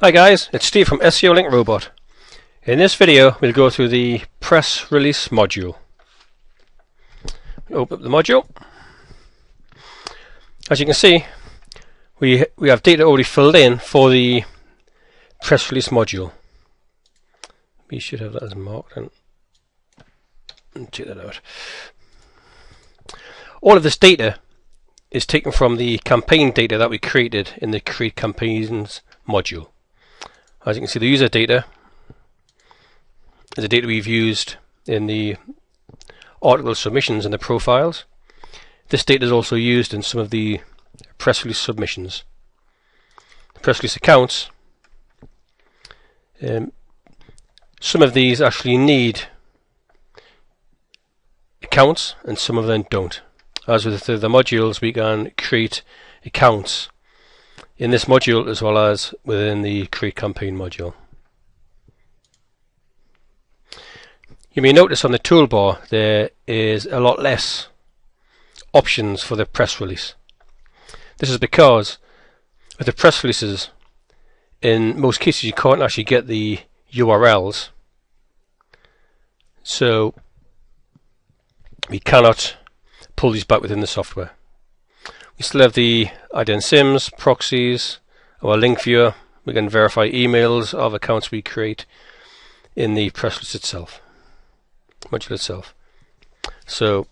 Hi guys, it's Steve from SEO Link Robot. In this video we'll go through the press release module. Open up the module. As you can see we we have data already filled in for the press release module. We should have that as marked and, check that out. All of this data is taken from the campaign data that we created in the create campaigns module. As you can see, the user data is the data we've used in the article submissions and the profiles. This data is also used in some of the press release submissions. The press release accounts, um, some of these actually need accounts and some of them don't. As with the, the modules, we can create accounts in this module as well as within the create campaign module. You may notice on the toolbar there is a lot less options for the press release. This is because with the press releases in most cases you can't actually get the URLs so we cannot pull these back within the software. We still have the IDN SIMs, proxies, our link viewer. We can verify emails of accounts we create in the press release itself, module itself. So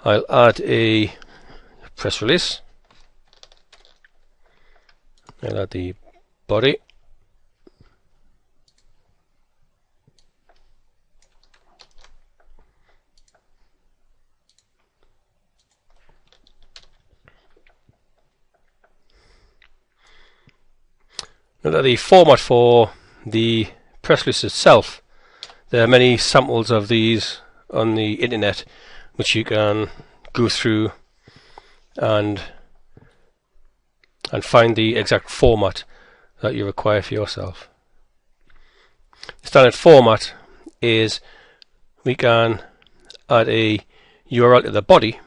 I'll add a press release. I'll add the body. Now the format for the press release itself, there are many samples of these on the internet which you can go through and and find the exact format that you require for yourself. The standard format is we can add a URL to the body.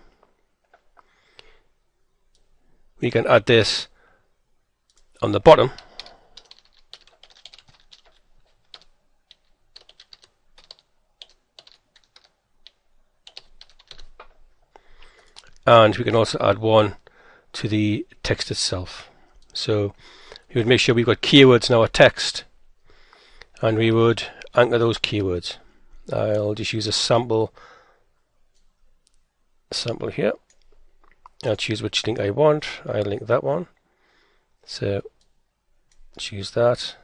We can add this on the bottom and we can also add one to the text itself. So we would make sure we've got keywords in our text and we would anchor those keywords. I'll just use a sample sample here. I'll choose which link I want. I'll link that one. So choose that.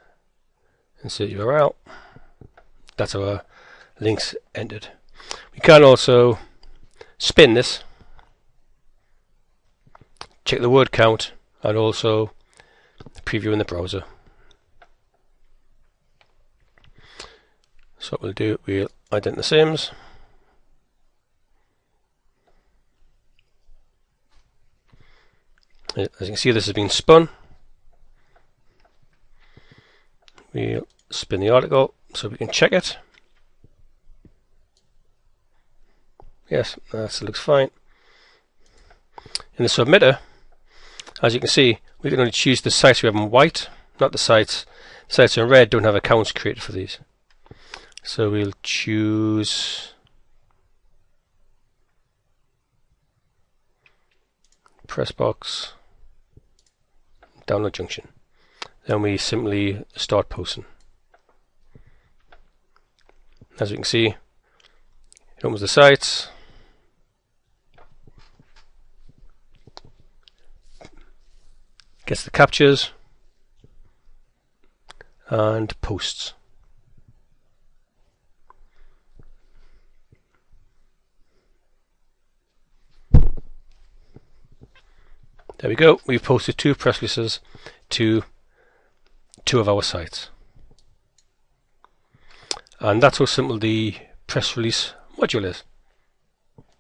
Insert URL. That's our links entered. We can also spin this check the word count and also preview in the browser. So what we'll do, we'll ident the sims. Uh, as you can see this has been spun. We'll spin the article so we can check it. Yes, that looks fine. In the submitter, as you can see, we can only choose the sites we have in white, not the sites. The sites in red don't have accounts created for these. So we'll choose Pressbox, download junction. Then we simply start posting. As you can see, it opens the sites. Gets the captchas and posts. There we go. We've posted two press releases to two of our sites. And that's how simple the press release module is.